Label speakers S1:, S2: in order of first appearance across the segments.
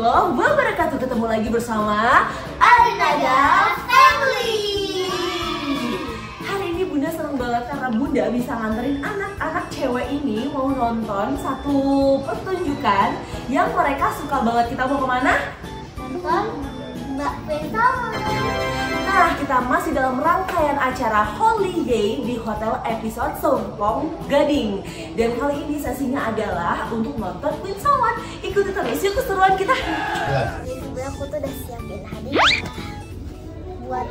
S1: warahmatullahi wabarakatuh. Ketemu lagi bersama Arinada Family. Hari ini Bunda senang banget karena Bunda bisa nganterin anak-anak cewek ini mau nonton satu pertunjukan yang mereka suka banget. Kita mau ke mana?
S2: Nonton Mbak Bersama
S1: Nah, kita masih dalam rangkaian acara Holiday di Hotel Episode Songkong Gading. Dan kali ini sesinya adalah untuk nonton Queen Salman Ikuti terus yuk keseruan kita.
S2: Jadi sebenarnya aku tuh udah siapin hadiah Buat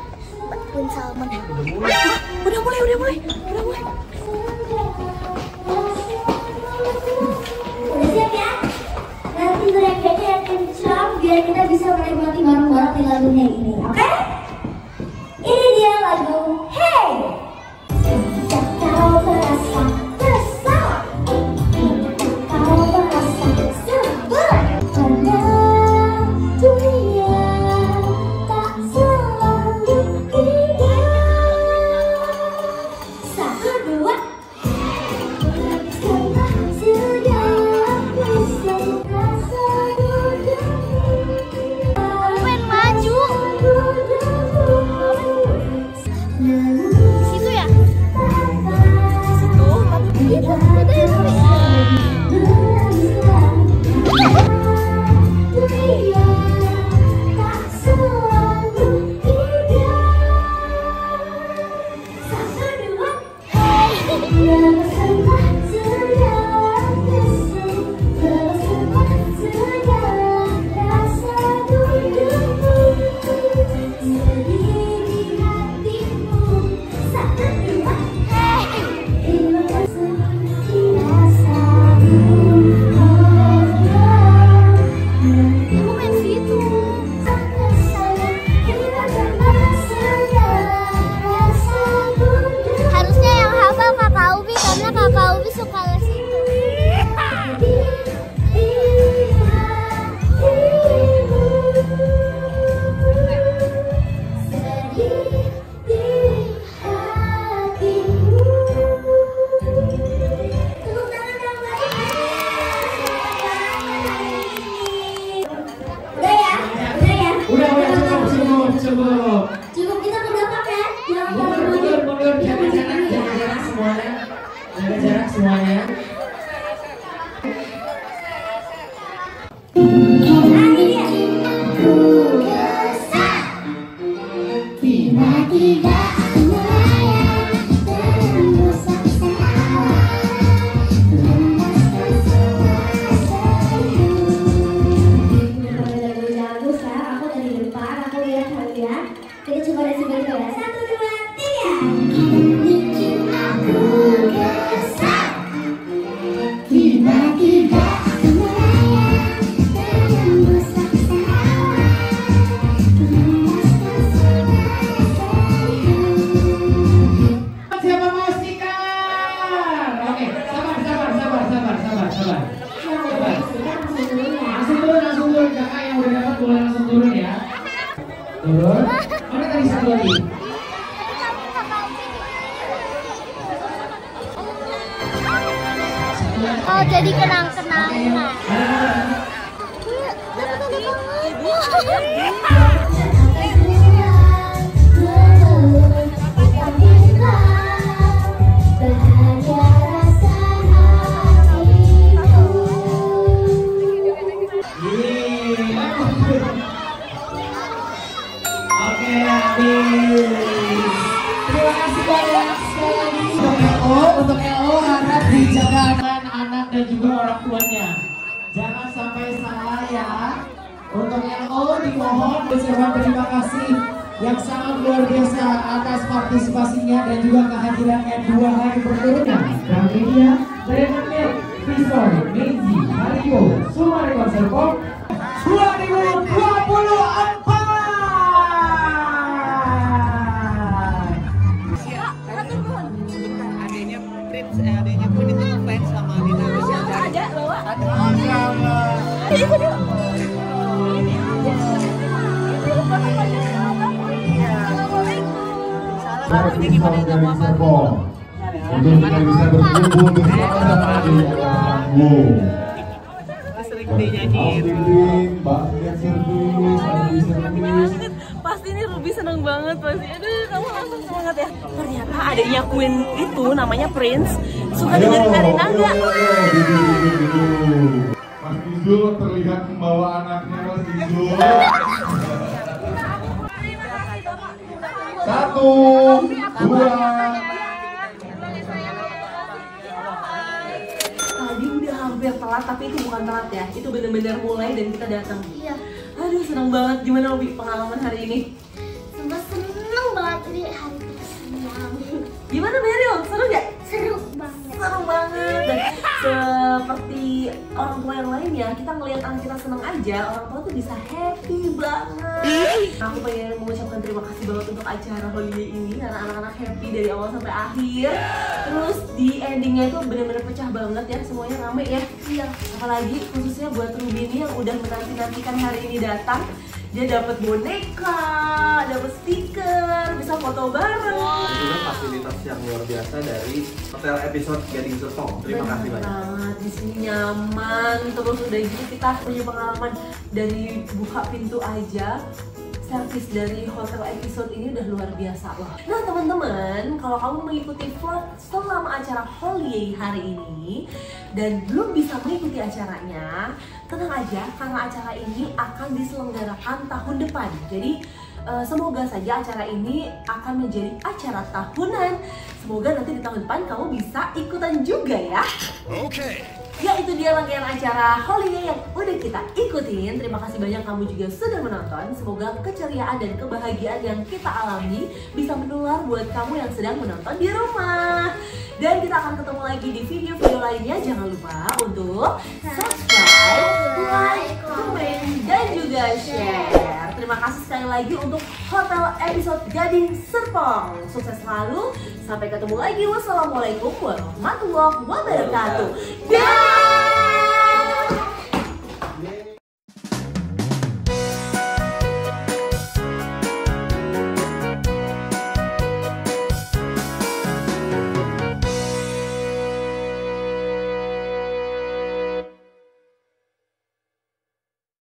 S2: Queen Salmon.
S1: Udah mulai, udah mulai,
S2: bareng-bareng di lagunya ini
S3: 我们民族。செல்வதோ Turun. Mana tadi satu lagi?
S2: Oh jadi kenang-kenangan.
S3: Terima kasih banyak sekali. Untuk LO, untuk LO harap dijaga anak-anak dan juga orang tuanya. Jangan sampai salah ya. Untuk LO dimohon ucapan terima kasih yang sangat luar biasa atas partisipasinya dan juga kehadirannya dua hari berturut-turut. Gramedia, Brandon Milk, Pistol, Menzi, Mario, Sumari Konser
S4: gimana itu?
S5: Untuk bisa bersama
S4: Pasti
S5: ini Ruby seneng
S1: banget pasti. Aduh, kamu langsung semangat ya. Ternyata adiknya Queen itu namanya Prince suka dengerin dari naga.
S5: Mas Izul terlihat membawa anaknya Mas Satu, dua,
S1: Tadi udah hampir telat, tapi itu bukan telat ya. Itu bener-bener mulai dan kita datang.
S2: Iya.
S1: Aduh, senang banget. Gimana Obi pengalaman hari ini?
S2: Semua seneng banget ini hari tersenang.
S1: Gimana Meryl? Seru gak?
S2: Seru banget.
S1: Seru banget. Dan seperti orang tua yang lainnya, kita ngelihat anak kita senang aja, orang tua tuh bisa happy banget. Aku pengen mengucapkan terima kasih banget untuk acara holiday ini karena anak-anak happy dari awal sampai akhir. Terus di endingnya itu benar-benar pecah banget ya, semuanya rame ya. Iya. Apalagi khususnya buat Ruby ini yang udah menanti-nantikan hari ini datang. Dia dapat boneka, dapat stiker, bisa foto bareng.
S4: juga fasilitas yang luar biasa dari hotel episode Gading Serpong. Terima kasih banyak.
S1: banget di sini nyaman terus udah gitu kita punya pengalaman dari buka pintu aja servis dari hotel episode ini udah luar biasa loh. Nah teman-teman, kalau kamu mengikuti vlog selama acara holiday hari ini dan belum bisa mengikuti acaranya, tenang aja karena acara ini akan diselenggarakan tahun depan. Jadi eh, semoga saja acara ini akan menjadi acara tahunan. Semoga nanti di tahun depan kamu bisa ikutan juga ya. Ya itu dia rangkaian acara holiday yang udah kita ikutin. Terima kasih banyak kamu juga sudah menonton. Semoga keceriaan dan kebahagiaan yang kita alami Bisa menular buat kamu yang sedang menonton di rumah. Dan kita akan ketemu lagi di video-video lainnya. Jangan lupa untuk subscribe, like, komen, dan juga share. Terima kasih sekali lagi untuk Hotel Episode Gading Serpong. Sukses selalu, sampai ketemu lagi. Wassalamualaikum warahmatullahi wabarakatuh. Dah!